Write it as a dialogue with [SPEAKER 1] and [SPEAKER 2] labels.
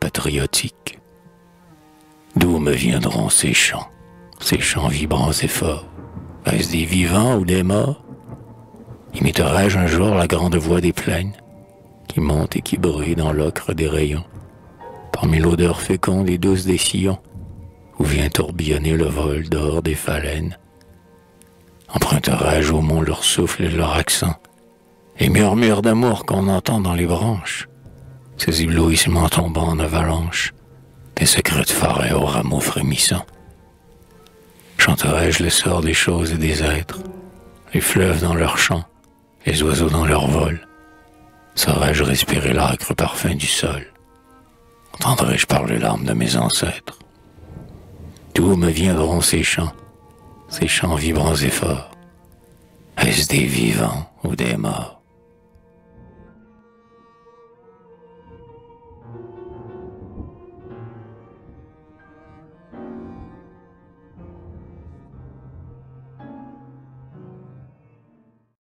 [SPEAKER 1] patriotique. D'où me viendront ces chants, ces chants vibrants et forts? Est-ce des vivants ou des morts? Imiterai-je un jour la grande voix des plaines qui monte et qui bruit dans l'ocre des rayons, parmi l'odeur féconde et douce des sillons, où vient tourbillonner le vol d'or des phalènes? Emprunterai-je au mont leur souffle et leur accent, les murmures d'amour qu'on entend dans les branches, ces éblouissements tombant en avalanche, des secrets de forêt aux rameaux frémissants. Chanterai-je l'essor des choses et des êtres, les fleuves dans leurs chants, les oiseaux dans leur vol Saurais-je respirer l'acre parfum du sol? Entendrai-je parler larmes de mes ancêtres? D'où me viendront ces chants, ces chants vibrants et forts? Est-ce des vivants ou des morts?